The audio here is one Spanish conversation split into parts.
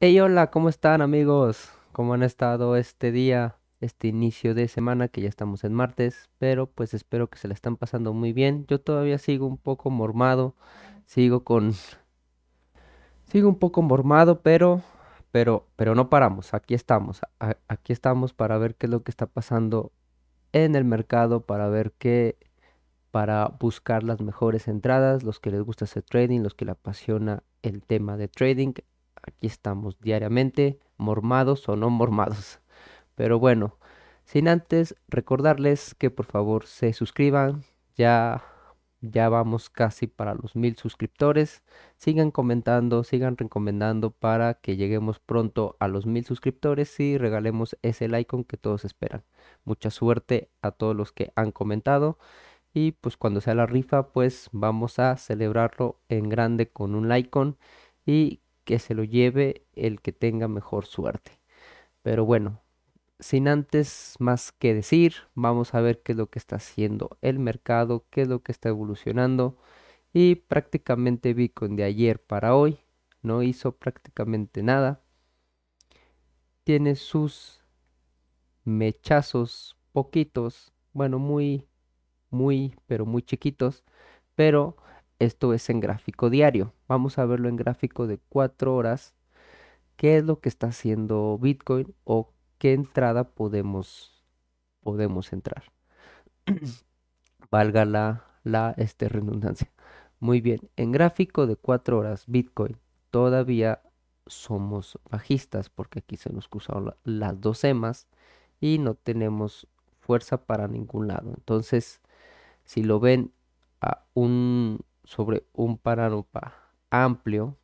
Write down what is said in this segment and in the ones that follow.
Hey, hola, ¿cómo están amigos? ¿Cómo han estado este día, este inicio de semana que ya estamos en martes? Pero pues espero que se la están pasando muy bien. Yo todavía sigo un poco mormado, sigo con, sigo un poco mormado, pero, pero, pero no paramos. Aquí estamos, aquí estamos para ver qué es lo que está pasando en el mercado, para ver qué, para buscar las mejores entradas, los que les gusta hacer trading, los que le apasiona el tema de trading. Aquí estamos diariamente, mormados o no mormados. Pero bueno, sin antes recordarles que por favor se suscriban. Ya, ya vamos casi para los mil suscriptores. Sigan comentando, sigan recomendando para que lleguemos pronto a los mil suscriptores y regalemos ese like que todos esperan. Mucha suerte a todos los que han comentado. Y pues cuando sea la rifa, pues vamos a celebrarlo en grande con un Lycon y que se lo lleve el que tenga mejor suerte. Pero bueno, sin antes más que decir, vamos a ver qué es lo que está haciendo el mercado, qué es lo que está evolucionando. Y prácticamente Bitcoin de ayer para hoy no hizo prácticamente nada. Tiene sus mechazos poquitos, bueno, muy muy, pero muy chiquitos, pero esto es en gráfico diario. Vamos a verlo en gráfico de 4 horas, qué es lo que está haciendo Bitcoin o qué entrada podemos, podemos entrar. Valga la, la este, redundancia. Muy bien, en gráfico de 4 horas, Bitcoin todavía somos bajistas porque aquí se nos cruzaron la- las dos emas y no tenemos fuerza para ningún lado. Entonces, si lo ven a un, sobre un panorama amplio,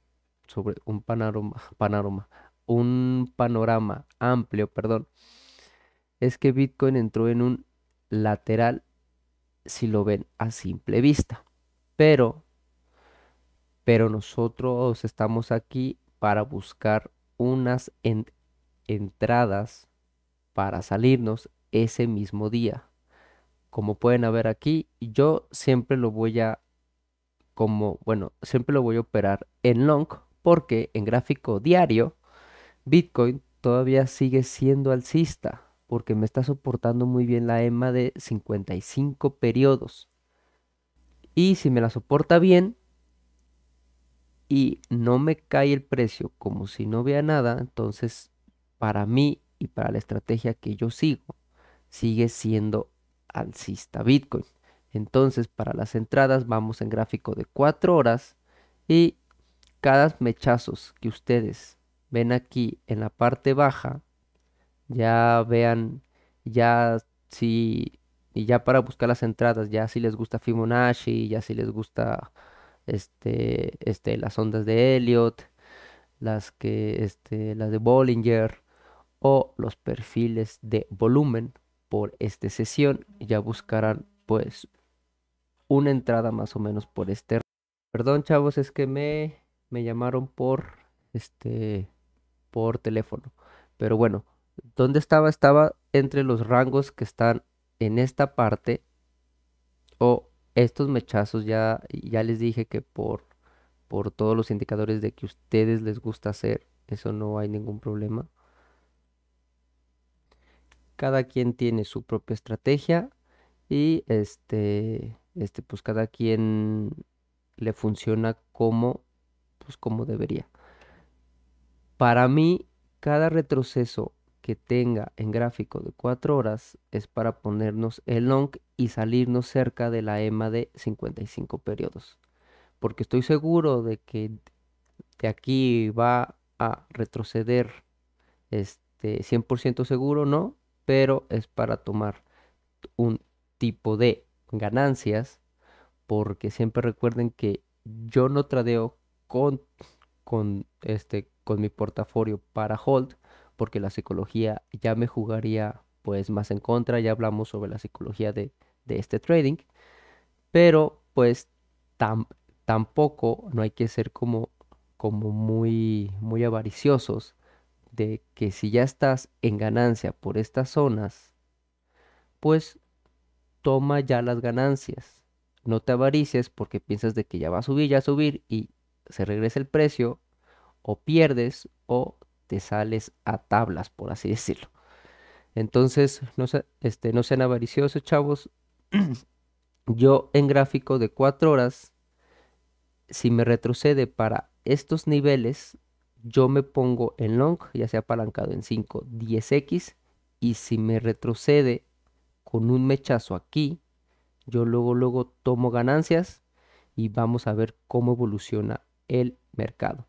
sobre un panorama, panorama, un panorama amplio, perdón, es que Bitcoin entró en un lateral si lo ven a simple vista. Pero, pero nosotros estamos aquí para buscar unas en- entradas para salirnos ese mismo día. Como pueden ver aquí, yo siempre lo voy a, como, bueno, siempre lo voy a operar en long porque en gráfico diario Bitcoin todavía sigue siendo alcista porque me está soportando muy bien la EMA de 55 periodos. Y si me la soporta bien y no me cae el precio como si no vea nada, entonces para mí y para la estrategia que yo sigo, sigue siendo alcista Bitcoin. Entonces, para las entradas vamos en gráfico de 4 horas y cada mechazos que ustedes ven aquí en la parte baja, ya vean, ya si, y ya para buscar las entradas, ya si les gusta Fibonacci, ya si les gusta este, este, las ondas de Elliot, las que, este, las de Bollinger o los perfiles de volumen por esta sesión, ya buscarán pues una entrada más o menos por este. Perdón, chavos, es que me, me llamaron por este por teléfono. Pero bueno, ¿dónde estaba? Estaba entre los rangos que están en esta parte o estos mechazos ya ya les dije que por por todos los indicadores de que ustedes les gusta hacer, eso no hay ningún problema. Cada quien tiene su propia estrategia y este este pues cada quien le funciona como pues como debería. Para mí, cada retroceso que tenga en gráfico de 4 horas es para ponernos el long y salirnos cerca de la EMA de 55 periodos. Porque estoy seguro de que de aquí va a retroceder este 100% seguro, ¿no? Pero es para tomar un tipo de ganancias porque siempre recuerden que yo no tradeo con, con, este, con mi portafolio para hold, porque la psicología ya me jugaría pues más en contra, ya hablamos sobre la psicología de, de este trading, pero pues tam- tampoco no hay que ser como, como muy, muy avariciosos de que si ya estás en ganancia por estas zonas, pues toma ya las ganancias. No te avaricies porque piensas de que ya va a subir, ya a subir y se regresa el precio o pierdes o te sales a tablas, por así decirlo. Entonces, no, este, no sean avariciosos, chavos. Yo en gráfico de 4 horas, si me retrocede para estos niveles, yo me pongo en long, ya sea apalancado en 5, 10x, y si me retrocede con un mechazo aquí, yo luego, luego tomo ganancias y vamos a ver cómo evoluciona el mercado.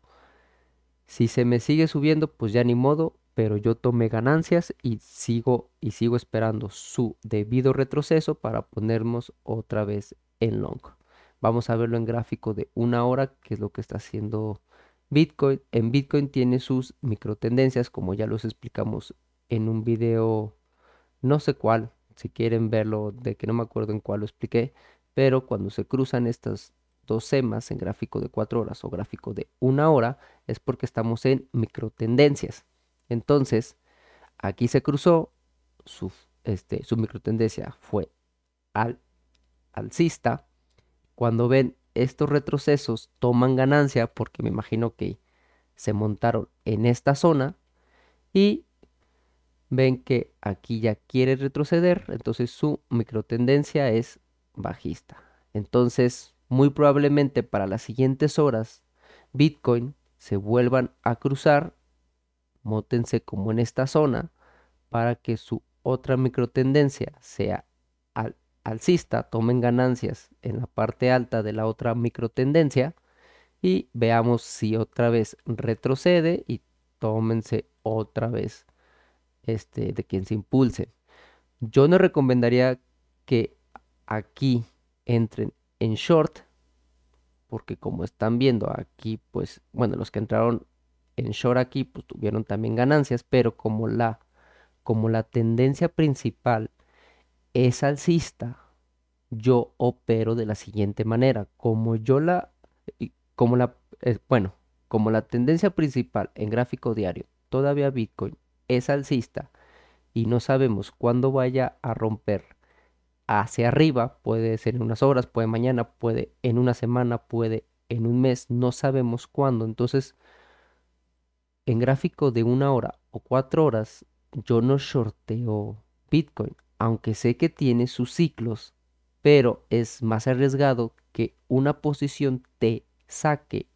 Si se me sigue subiendo, pues ya ni modo, pero yo tomé ganancias y sigo y sigo esperando su debido retroceso para ponernos otra vez en long. Vamos a verlo en gráfico de una hora, que es lo que está haciendo Bitcoin. En Bitcoin tiene sus microtendencias, como ya los explicamos en un video, no sé cuál, si quieren verlo, de que no me acuerdo en cuál lo expliqué, pero cuando se cruzan estas dos semas en gráfico de cuatro horas o gráfico de una hora, es porque estamos en microtendencias. Entonces, aquí se cruzó, su, este, su microtendencia fue al, alcista. Cuando ven estos retrocesos, toman ganancia porque me imagino que se montaron en esta zona y ven que aquí ya quiere retroceder, entonces su microtendencia es bajista. Entonces, muy probablemente para las siguientes horas, Bitcoin se vuelvan a cruzar, mótense como en esta zona, para que su otra microtendencia sea al alcista, tomen ganancias en la parte alta de la otra microtendencia y veamos si otra vez retrocede y tómense otra vez este, de quien se impulse. Yo no recomendaría que aquí entren en short, porque como están viendo aquí, pues, bueno, los que entraron en short aquí, pues tuvieron también ganancias, pero como la, como la tendencia principal es alcista, yo opero de la siguiente manera. Como yo la, como la, eh, bueno, como la tendencia principal en gráfico diario, todavía Bitcoin es alcista y no sabemos cuándo vaya a romper hacia arriba, puede ser en unas horas, puede mañana, puede en una semana, puede en un mes, no sabemos cuándo. Entonces, en gráfico de una hora o cuatro horas, yo no shorteo Bitcoin, aunque sé que tiene sus ciclos, pero es más arriesgado que una posición te saque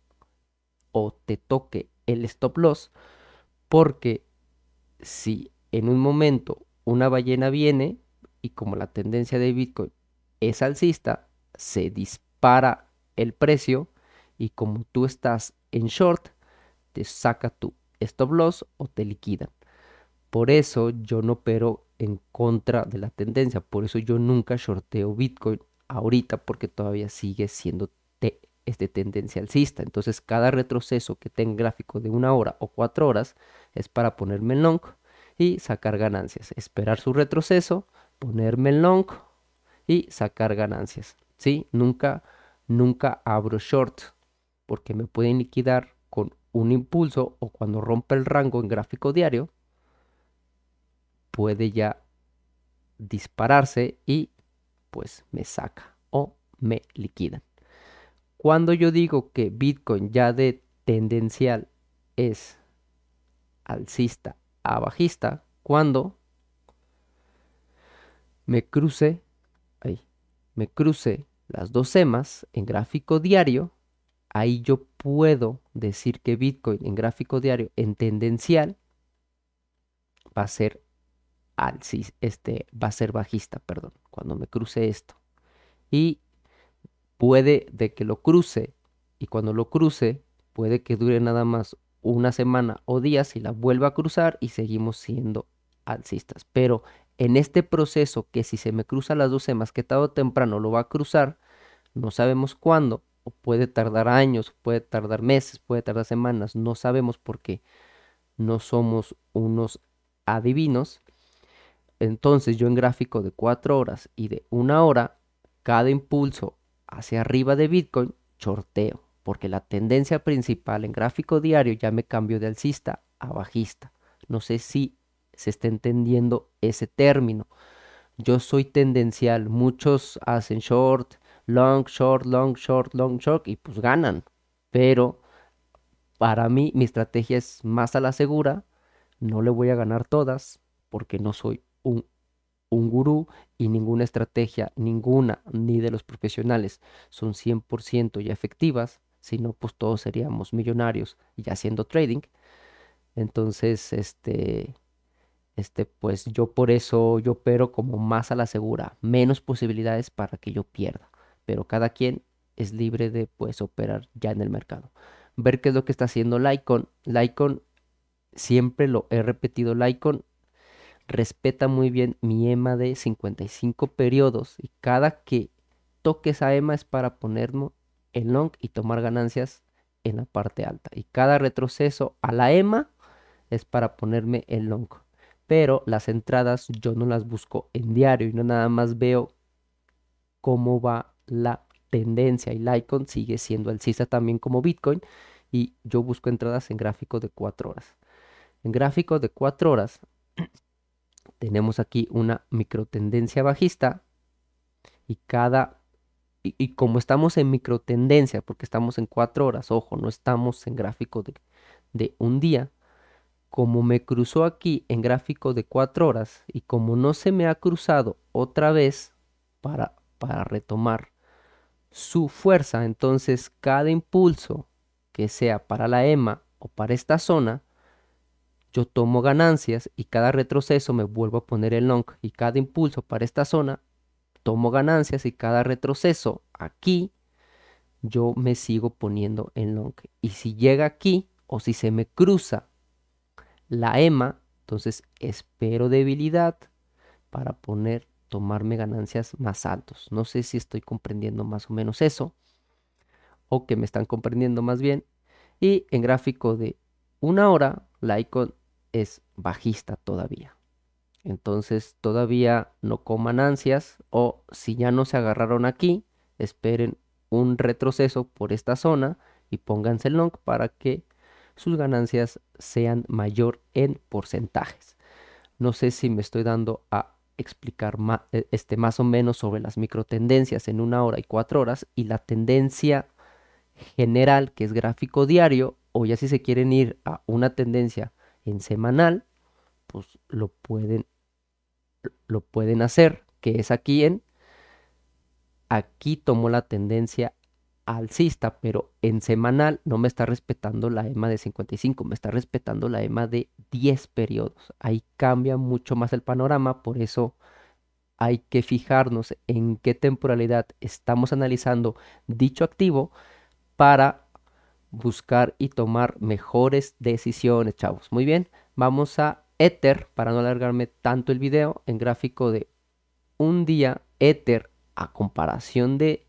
o te toque el stop loss, porque si en un momento una ballena viene y como la tendencia de Bitcoin es alcista, se dispara el precio y como tú estás en short, te saca tu stop loss o te liquidan. Por eso yo no opero en contra de la tendencia, por eso yo nunca shorteo Bitcoin ahorita porque todavía sigue siendo este tendencia alcista. Entonces cada retroceso que tenga gráfico de una hora o cuatro horas es para ponerme en long y sacar ganancias. Esperar su retroceso, ponerme en long y sacar ganancias. ¿sí? Nunca, nunca abro short porque me pueden liquidar con un impulso o cuando rompe el rango en gráfico diario puede ya dispararse y pues me saca o me liquidan. Cuando yo digo que Bitcoin ya de tendencial es alcista a bajista, cuando me cruce, ahí, me cruce las dos semas en gráfico diario, ahí yo puedo decir que Bitcoin en gráfico diario en tendencial va a ser alcis, este va a ser bajista, perdón, cuando me cruce esto. Y puede de que lo cruce y cuando lo cruce puede que dure nada más una semana o días y la vuelva a cruzar y seguimos siendo alcistas. Pero en este proceso que si se me cruza las dos semas que tarde o temprano lo va a cruzar, no sabemos cuándo, puede tardar años, puede tardar meses, puede tardar semanas, no sabemos por qué no somos unos adivinos. Entonces yo en gráfico de cuatro horas y de una hora, cada impulso hacia arriba de Bitcoin, chorteo, porque la tendencia principal en gráfico diario ya me cambió de alcista a bajista. No sé si se está entendiendo ese término. Yo soy tendencial, muchos hacen short, long, short, long, short, long, short y pues ganan. Pero para mí mi estrategia es más a la segura, no le voy a ganar todas porque no soy un, un gurú y ninguna estrategia, ninguna, ni de los profesionales son 100% ya efectivas, si no, pues todos seríamos millonarios y haciendo trading. Entonces, este, este, pues yo por eso yo opero como más a la segura, menos posibilidades para que yo pierda, pero cada quien es libre de pues operar ya en el mercado. Ver qué es lo que está haciendo Lycon. Lycon, siempre lo he repetido, Lycon respeta muy bien mi EMA de 55 periodos y cada que toque esa EMA es para ponernos el long y tomar ganancias en la parte alta. Y cada retroceso a la EMA es para ponerme el long. Pero las entradas yo no las busco en diario y no nada más veo cómo va la tendencia. Y Lycon sigue siendo alcista también como Bitcoin. Y yo busco entradas en gráfico de 4 horas. En gráfico de 4 horas tenemos aquí una microtendencia bajista y cada y, como estamos en microtendencia, porque estamos en cuatro horas, ojo, no estamos en gráfico de, de un día, como me cruzó aquí en gráfico de cuatro horas y como no se me ha cruzado otra vez para, para retomar su fuerza, entonces cada impulso que sea para la EMA o para esta zona, yo tomo ganancias y cada retroceso me vuelvo a poner el long y cada impulso para esta zona tomo ganancias y cada retroceso aquí yo me sigo poniendo en long. Y si llega aquí o si se me cruza la EMA, entonces espero debilidad para poner, tomarme ganancias más altos. No sé si estoy comprendiendo más o menos eso o que me están comprendiendo más bien. Y en gráfico de una hora, la icon es bajista todavía. Entonces todavía no coman ansias o si ya no se agarraron aquí, esperen un retroceso por esta zona y pónganse el long para que sus ganancias sean mayor en porcentajes. No sé si me estoy dando a explicar más, e, este, más o menos sobre las microtendencias en una hora y cuatro horas y la tendencia general que es gráfico diario o ya si se quieren ir a una tendencia en semanal pues lo pueden, lo pueden hacer, que es aquí en, aquí tomó la tendencia alcista, pero en semanal no me está respetando la EMA de 55, me está respetando la EMA de 10 periodos. Ahí cambia mucho más el panorama, por eso hay que fijarnos en qué temporalidad estamos analizando dicho activo para buscar y tomar mejores decisiones, chavos. Muy bien, vamos a Ether, para no alargarme tanto el video, en gráfico de un día, Ether a comparación de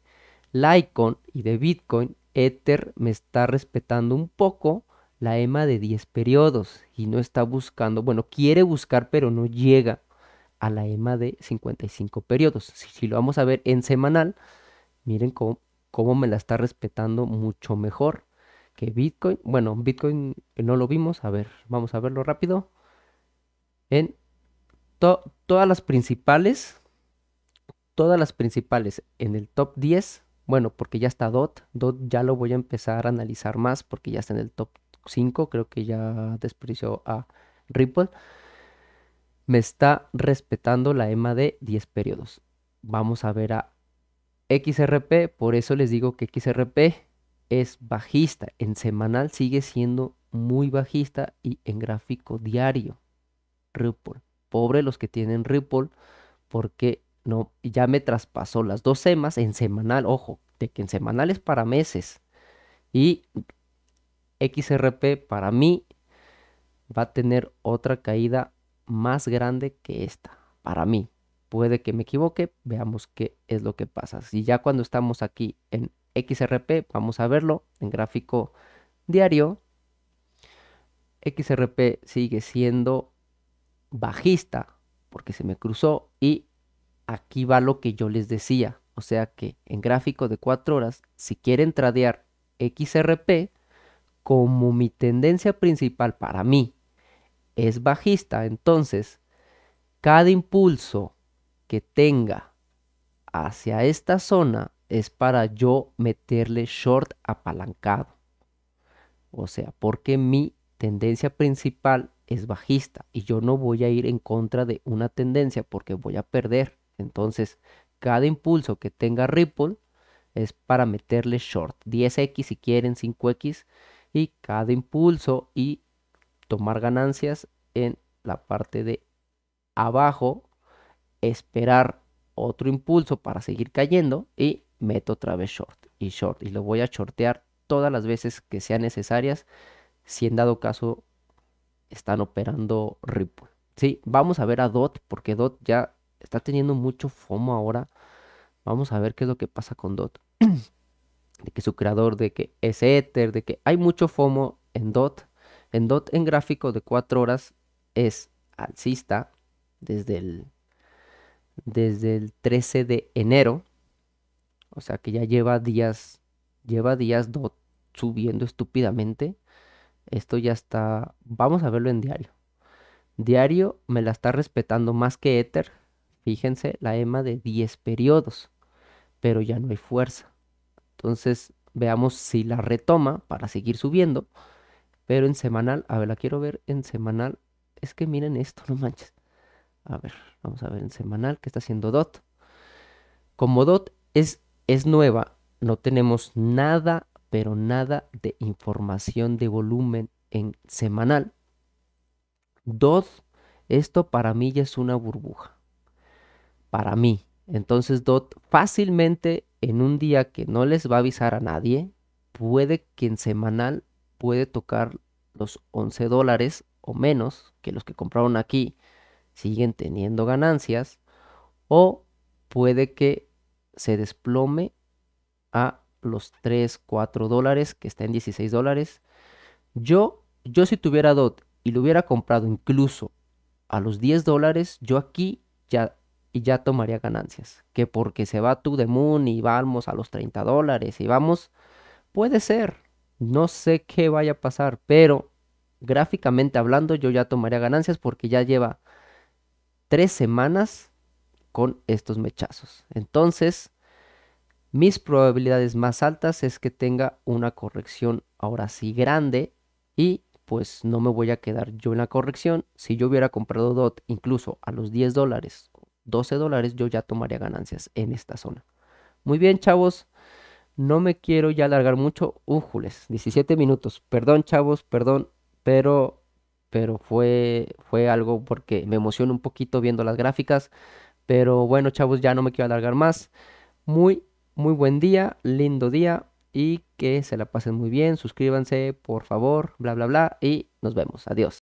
Litecoin y de Bitcoin, Ether me está respetando un poco la EMA de 10 periodos y no está buscando, bueno, quiere buscar pero no llega a la EMA de 55 periodos. Si, lo vamos a ver en semanal, miren cómo, cómo me la está respetando mucho mejor que Bitcoin. Bueno, Bitcoin no lo vimos, a ver, vamos a verlo rápido en todas las principales, todas las principales en el top 10, bueno, porque ya está DOT, DOT ya lo voy a empezar a analizar más porque ya está en el top 5, creo que ya despreció a Ripple, me está respetando la EMA de 10 periodos. Vamos a ver a XRP, por eso les digo que XRP es bajista, en semanal sigue siendo muy bajista y en gráfico diario Ripple. Pobre los que tienen Ripple porque no, ya me traspasó las dos semas en semanal. Ojo, de que en semanal es para meses. Y XRP para mí va a tener otra caída más grande que esta. Para mí. Puede que me equivoque. Veamos qué es lo que pasa. Si ya cuando estamos aquí en XRP, vamos a verlo en gráfico diario. XRP sigue siendo bajista porque se me cruzó y aquí va lo que yo les decía. O sea que en gráfico de 4 horas, si quieren tradear XRP, como mi tendencia principal para mí es bajista, entonces cada impulso que tenga hacia esta zona es para yo meterle short apalancado. O sea, porque mi tendencia principal es bajista y yo no voy a ir en contra de una tendencia porque voy a perder. Entonces, cada impulso que tenga Ripple es para meterle short. 10x si quieren, 5x. Y cada impulso y tomar ganancias en la parte de abajo. Esperar otro impulso para seguir cayendo y meto otra vez short y short. Y lo voy a shortear todas las veces que sean necesarias si en dado caso están operando Ripple. Sí, vamos a ver a DOT porque DOT ya está teniendo mucho FOMO ahora. Vamos a ver qué es lo que pasa con DOT. de que su creador, de que es Ether, de que hay mucho FOMO en DOT. En DOT en gráfico de 4 horas es alcista desde el, desde el 13 de enero. O sea que ya lleva días, lleva días DOT subiendo estúpidamente. Esto ya está, vamos a verlo en diario. Diario me la está respetando más que Ether. Fíjense, la EMA de 10 periodos, pero ya no hay fuerza. Entonces, veamos si la retoma para seguir subiendo. Pero en semanal, a ver, la quiero ver en semanal. Es que miren esto, no manches. A ver, vamos a ver en semanal qué está haciendo DOT. Como DOT es, es nueva, no tenemos nada, pero nada de información de volumen en semanal. DOT, esto para mí ya es una burbuja. Para mí. Entonces DOT fácilmente en un día que no les va a avisar a nadie, puede que en semanal puede tocar los 11 dólares o menos que los que compraron aquí siguen teniendo ganancias o puede que se desplome a los 3, 4 dólares que está en 16 dólares. Yo, yo si tuviera DOT y lo hubiera comprado incluso a los 10 dólares, yo aquí ya ya tomaría ganancias. Que porque se va to the moon y vamos a los 30 dólares y vamos, puede ser. No sé qué vaya a pasar, pero gráficamente hablando yo ya tomaría ganancias porque ya lleva tres semanas con estos mechazos. Entonces, mis probabilidades más altas es que tenga una corrección ahora sí grande y pues no me voy a quedar yo en la corrección. Si yo hubiera comprado DOT incluso a los 10 dólares 12 dólares, yo ya tomaría ganancias en esta zona. Muy bien, chavos. No me quiero ya alargar mucho. Újules, 17 minutos. Perdón, chavos, perdón, pero, pero fue, fue algo porque me emociono un poquito viendo las gráficas. Pero bueno, chavos, ya no me quiero alargar más. Muy, muy buen día, lindo día y que se la pasen muy bien. Suscríbanse, por favor, bla, bla, bla. Y nos vemos. Adiós.